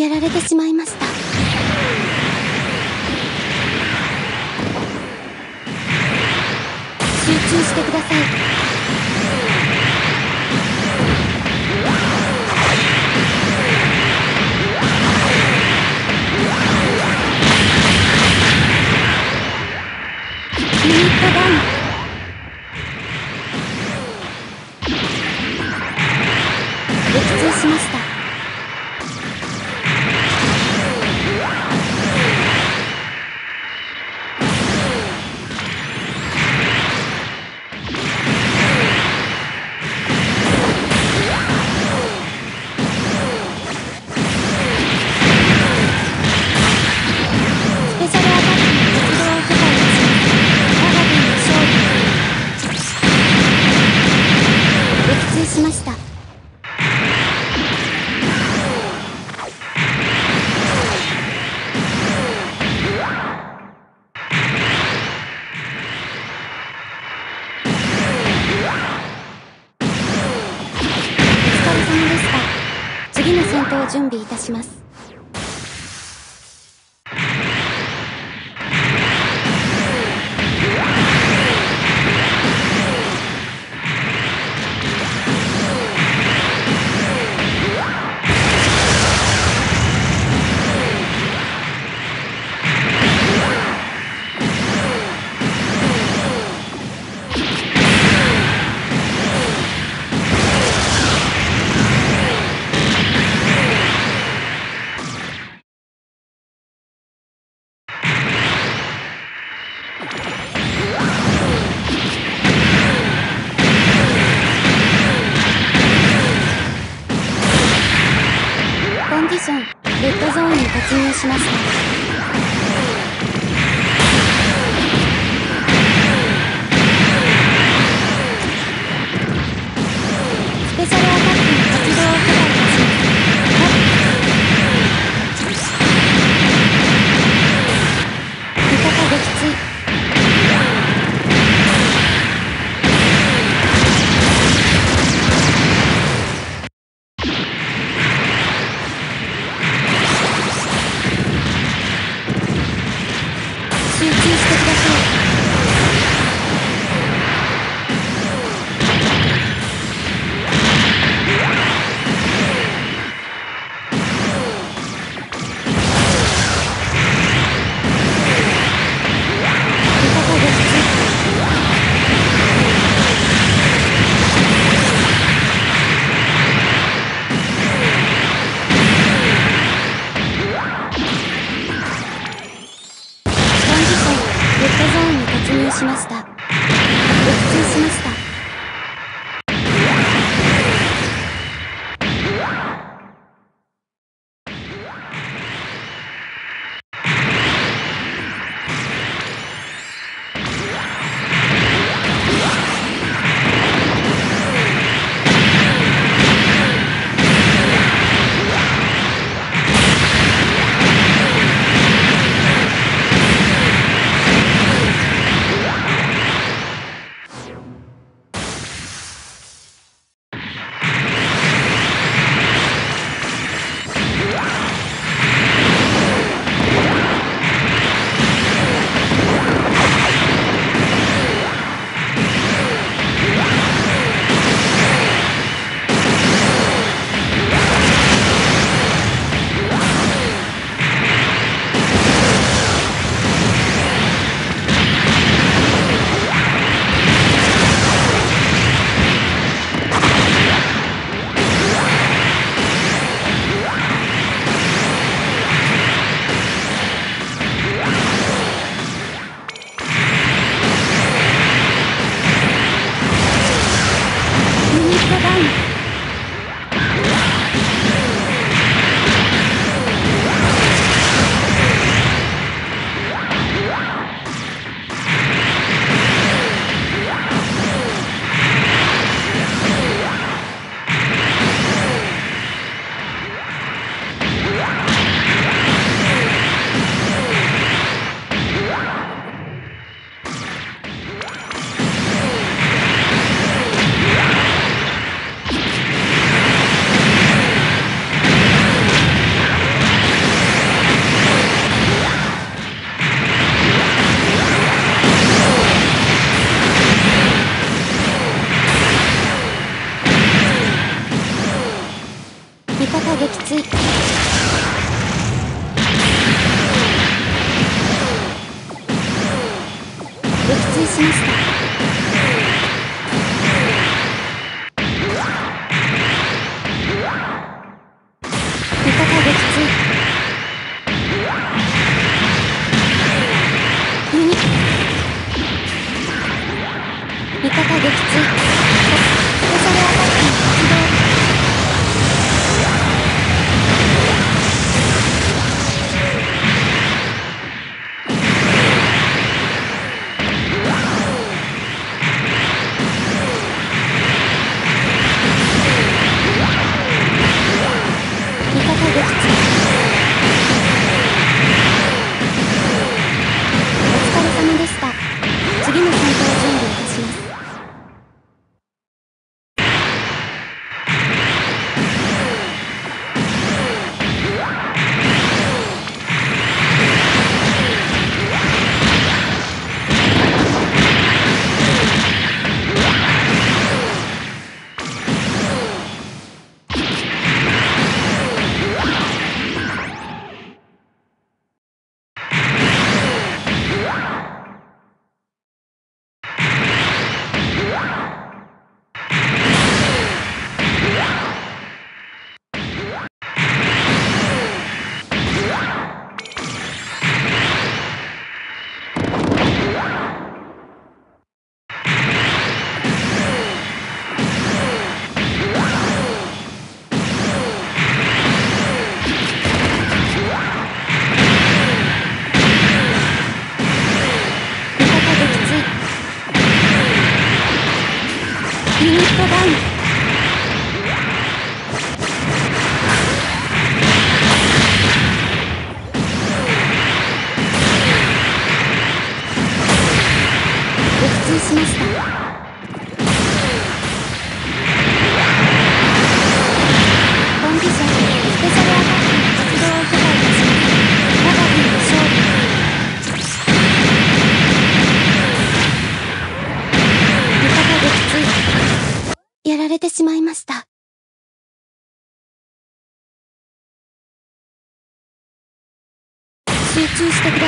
やられてしまいました。集中してください。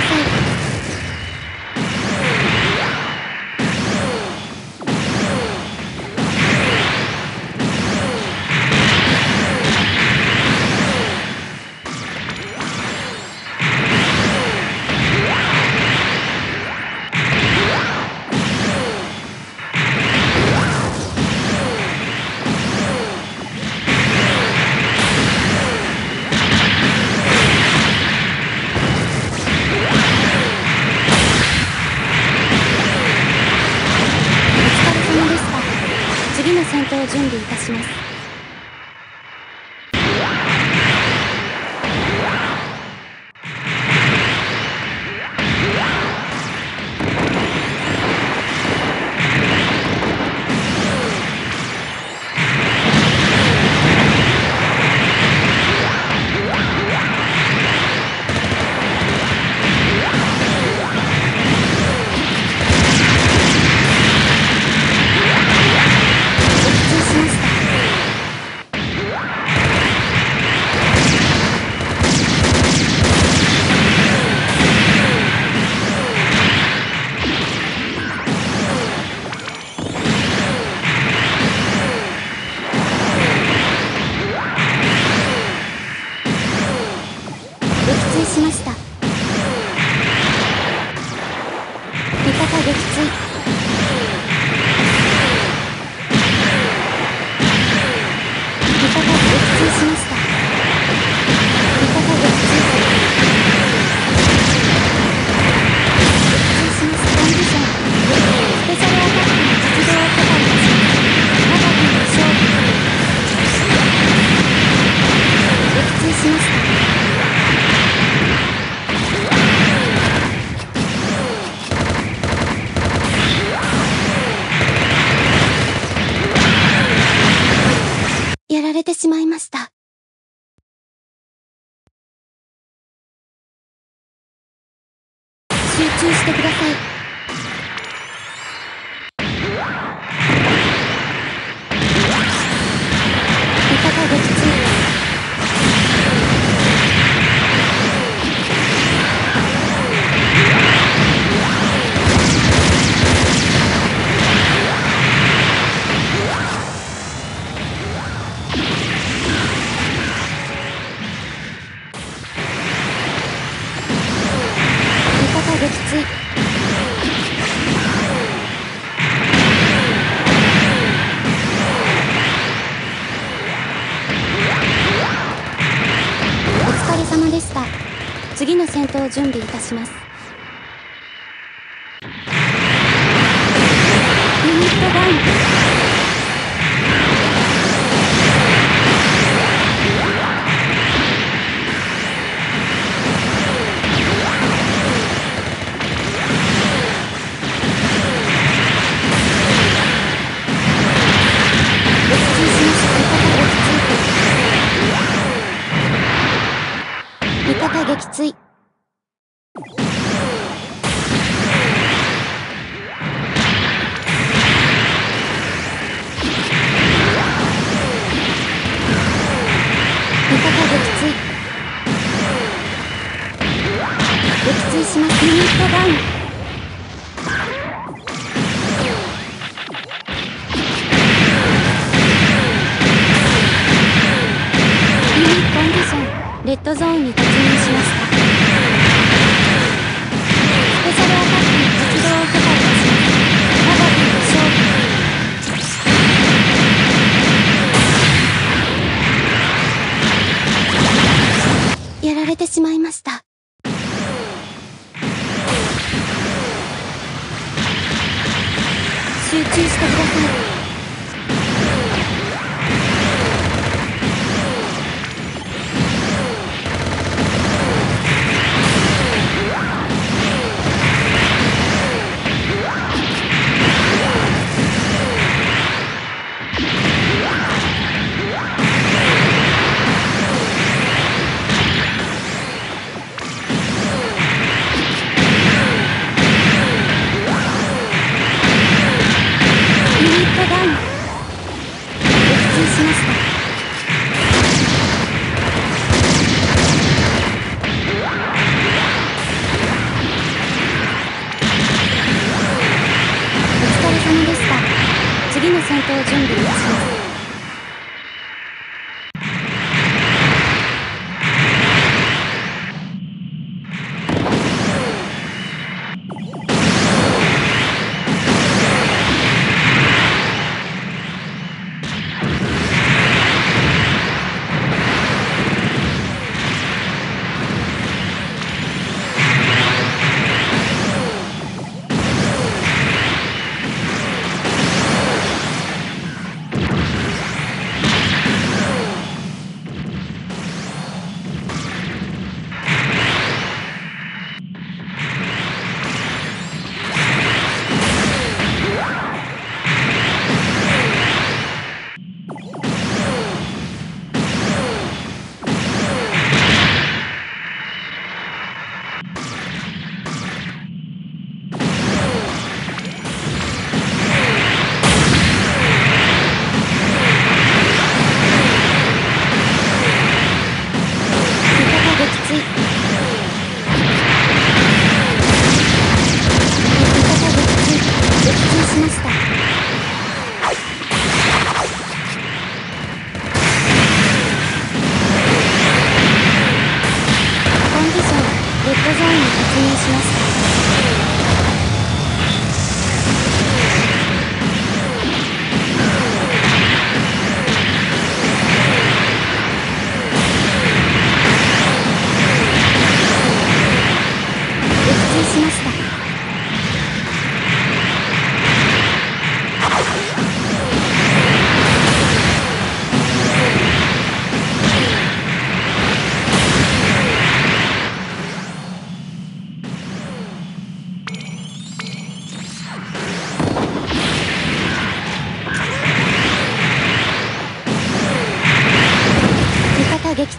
中し準備いたします。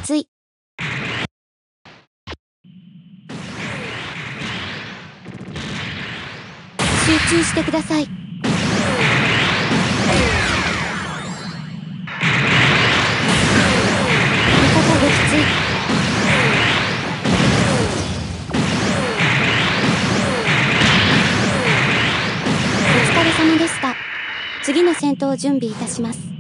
つい。集中してください。次の戦闘を準備いたします。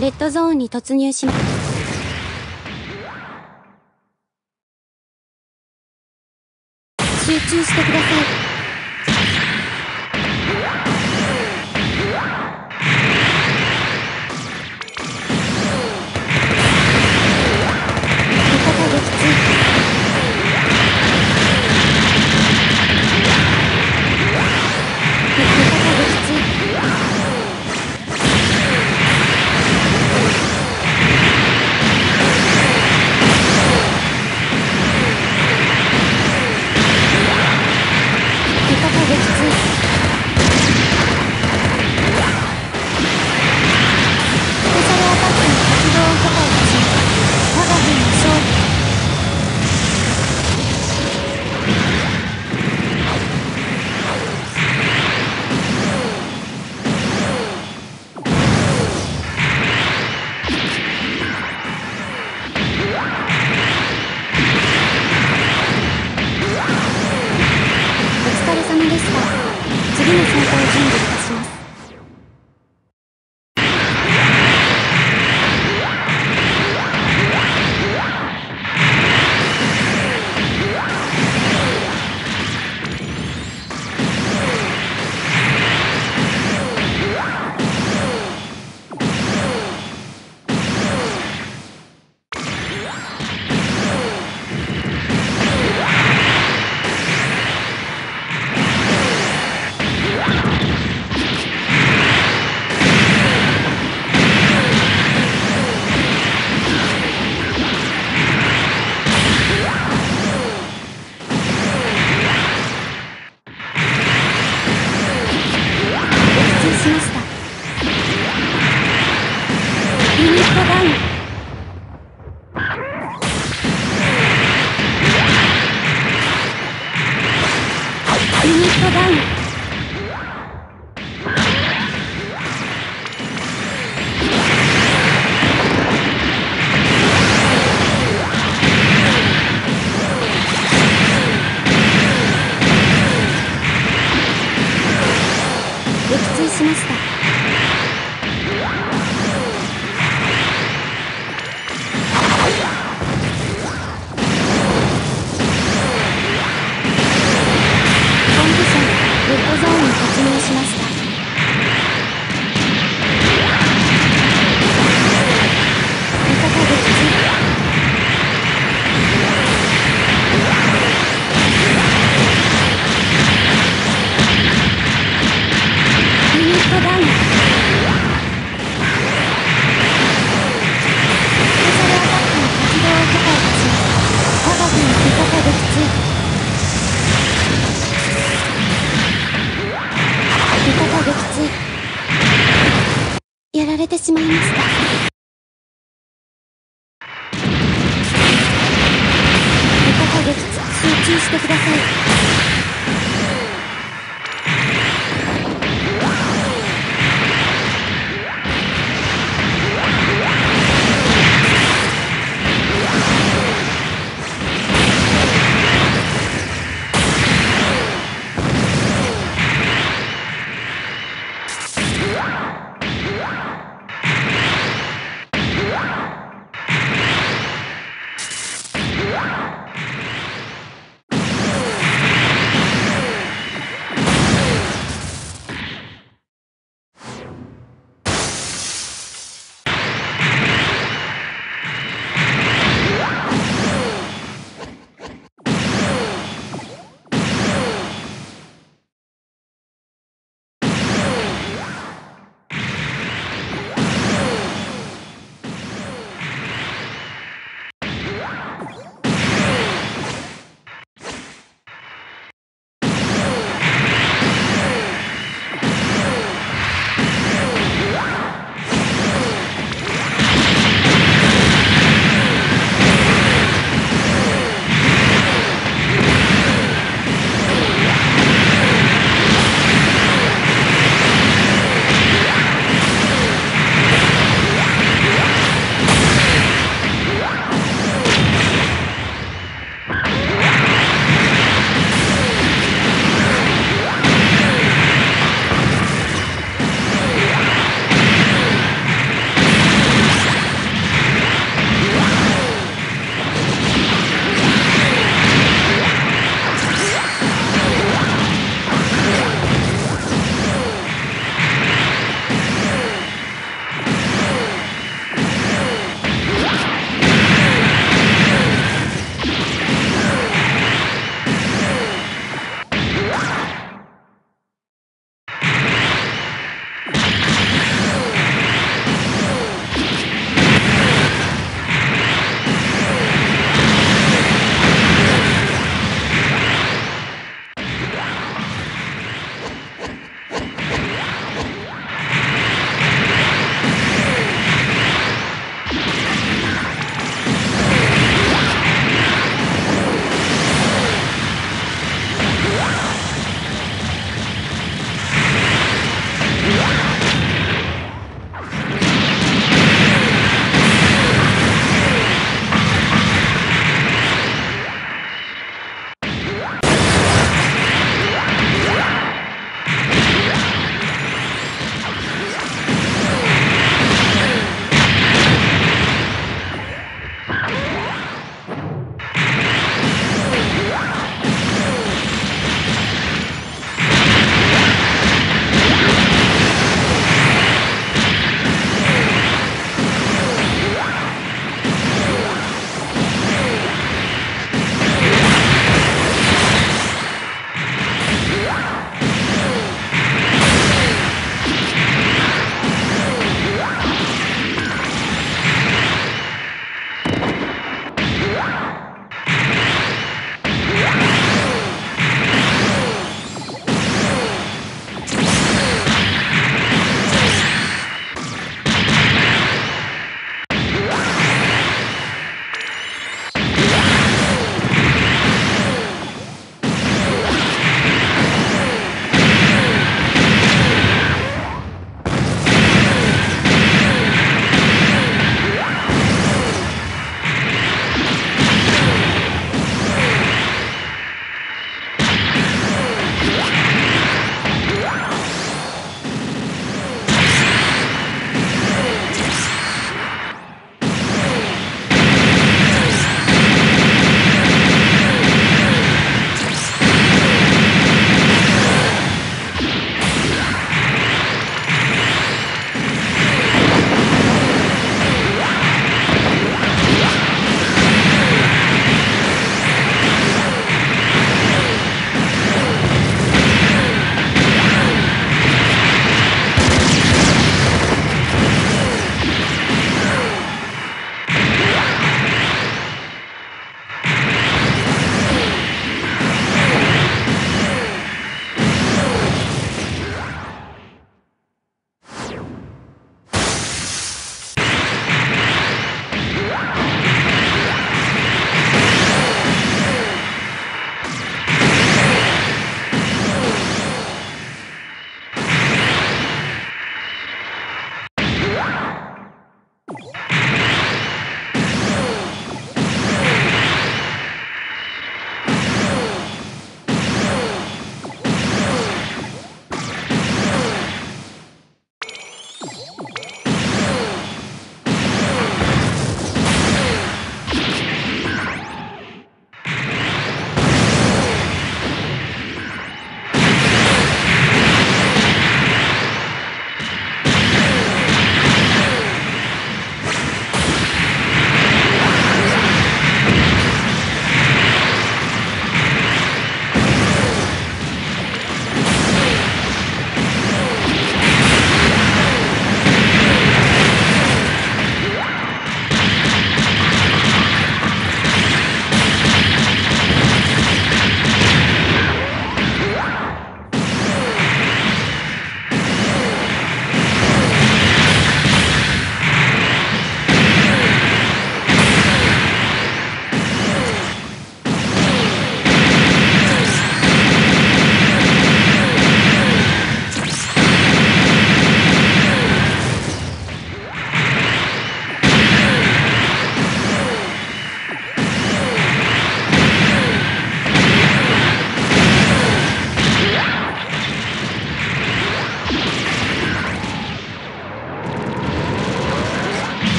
レッドゾーンに突入します。集中してください。ッドゾーンに突入します